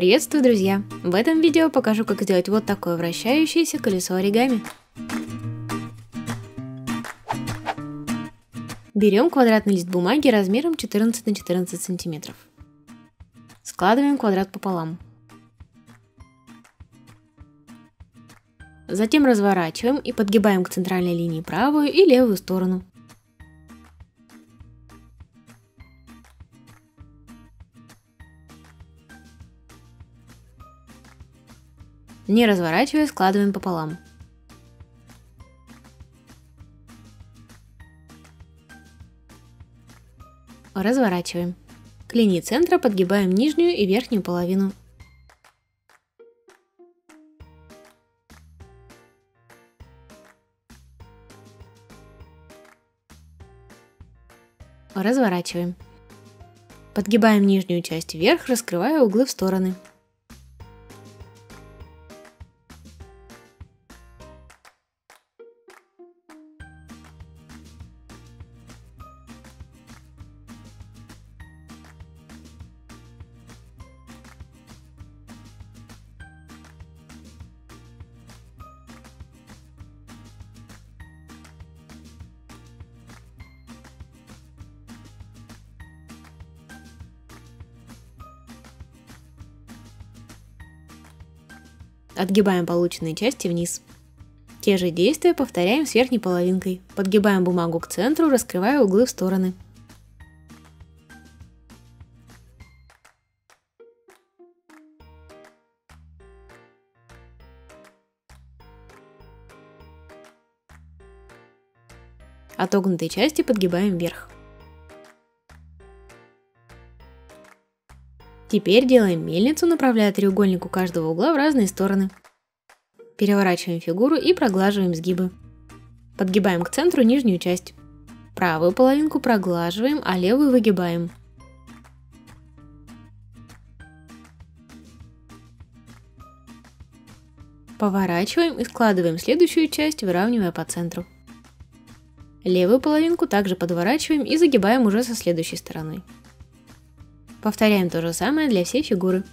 Приветствую, друзья! В этом видео покажу, как сделать вот такое вращающееся колесо оригами. Берем квадратный лист бумаги размером 14 на 14 сантиметров. Складываем квадрат пополам. Затем разворачиваем и подгибаем к центральной линии правую и левую сторону. Не разворачивая, складываем пополам. Разворачиваем. К линии центра подгибаем нижнюю и верхнюю половину. Разворачиваем. Подгибаем нижнюю часть вверх, раскрывая углы в стороны. Отгибаем полученные части вниз. Те же действия повторяем с верхней половинкой. Подгибаем бумагу к центру, раскрывая углы в стороны. Отогнутые части подгибаем вверх. Теперь делаем мельницу, направляя треугольник у каждого угла в разные стороны. Переворачиваем фигуру и проглаживаем сгибы. Подгибаем к центру нижнюю часть. Правую половинку проглаживаем, а левую выгибаем. Поворачиваем и складываем следующую часть, выравнивая по центру. Левую половинку также подворачиваем и загибаем уже со следующей стороны. Повторяем то же самое для всей фигуры.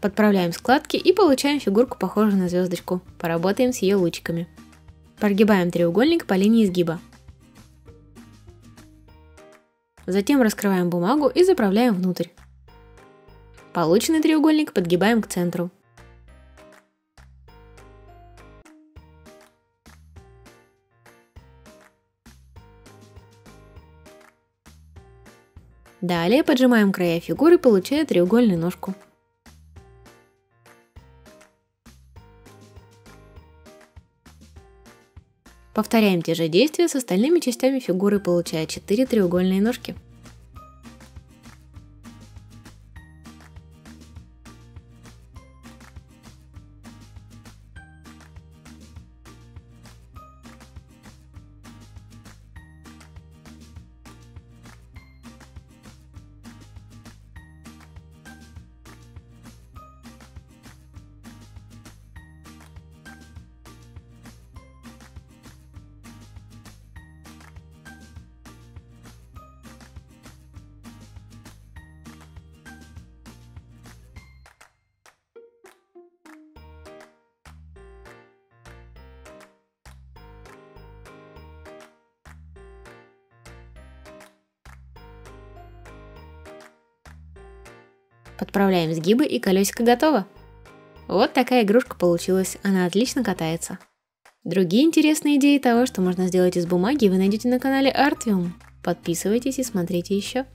Подправляем складки и получаем фигурку, похожую на звездочку. Поработаем с ее лучиками. Прогибаем треугольник по линии изгиба. Затем раскрываем бумагу и заправляем внутрь. Полученный треугольник подгибаем к центру. Далее поджимаем края фигуры, получая треугольную ножку. Повторяем те же действия с остальными частями фигуры, получая 4 треугольные ножки. Подправляем сгибы и колесико готово. Вот такая игрушка получилась, она отлично катается. Другие интересные идеи того, что можно сделать из бумаги, вы найдете на канале Artium. Подписывайтесь и смотрите еще.